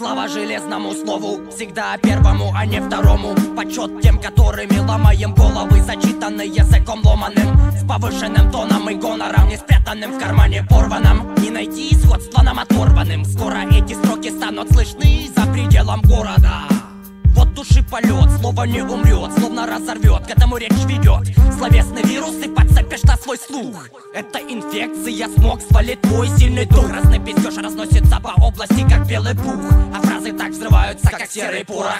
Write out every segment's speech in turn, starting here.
Слава железному слову, всегда первому, а не второму. Почет тем, которыми ломаем головы Зачитанный языком ломаным. С повышенным тоном и гонором Не спрятанным в кармане порванным. Не найти сходства нам оторванным. Скоро эти строки станут слышны за пределом города души полет, слово не умрет, словно разорвет, к этому речь ведет. Словесный вирус и подцепишь на свой слух. Это инфекция, смог свалит твой сильный дух. Разный пиздеж разносится по области, как белый пух. А фразы так взрываются, как серый порох.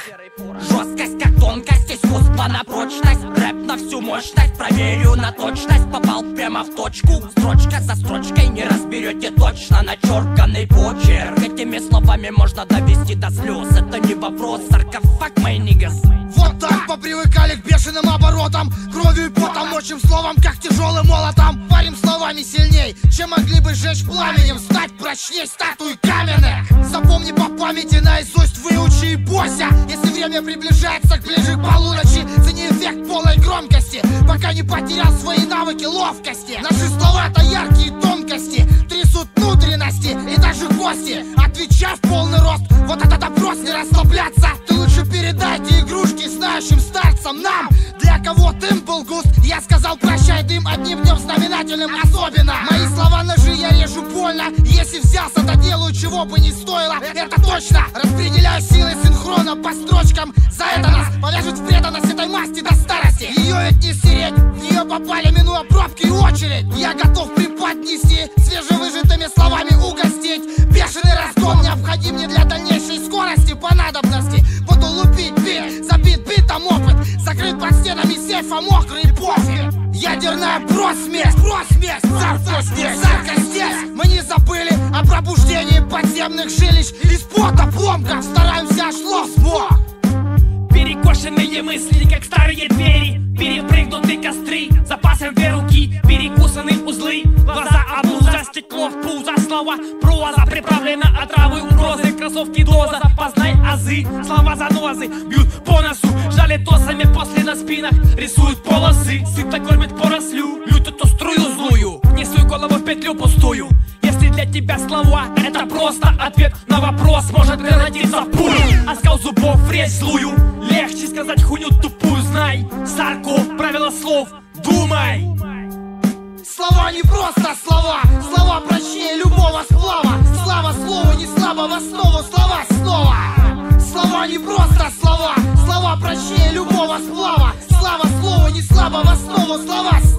Жесткость, как тонкость, искусство на прочность. Рэп на всю мощность, проверю на точность. Попал прямо в точку, строчка за строчкой Не разберете точно. Начерканный почерк Этими словами можно довести до слез. Это не вопрос, саркофаг niggas Вот так попривыкали к бешеным оборотам. Кровью и потом мощим словом, как тяжелым молотом Парим словами сильней, чем могли бы сжечь пламенем. Стать прочней статуи каменных. Запомни по памяти наизусть, выучи и бойся. Если время приближается к ближе к полуночи Цени эффект полной громкости. Пока не потерял свои навыки ловкости. Наши слова это лучше передайте игрушки знающим старцам нам. Для кого дым был густ, я сказал прощай дым одним днем знаменательным особенно. Мои слова ножи я режу больно. Если взялся, то делаю чего бы не стоило. Это точно, распределяю силы синхрона по строчкам. За это нас повяжут в преданность этой масти до старости. Ее ведь не стереть, в нее попали, минуя пробки и очередь. Я готов преподнести, свежевыжатыми словами угостить. Бешеный разгон необходим не для дальнейшей скорости по надобности Буду лупить бит, забит битом опыт Закрыт под стенами сейфа мокрый пофиг. Ядерная просмесь, просмесь, царство здесь, царка здесь. Мы не забыли о пробуждении подземных жилищ Из пота пломка стараемся слов смог Перекошенные мысли, как старые двери слова. Проза Приправлена отравой угрозы Кроссовки доза, познай азы Слова занозы, бьют по носу. Жалит тосами после на спинах Рисуют полосы, сыто кормит порослю Лють эту струю злую. Не суй голову в петлю пустую. Если для тебя слова это просто ответ на вопрос Может превратиться в пулю, а скал зубов резь злую. Легче сказать хуйню тупую, знай Сарку, правила слов, думай Слова не просто слова. Слова прочнее любого сплава. Слава слову не слабо в основу Слова снова. Слова не просто слова. Слова прочнее любого сплава. Слава слову не слабо в Слова снова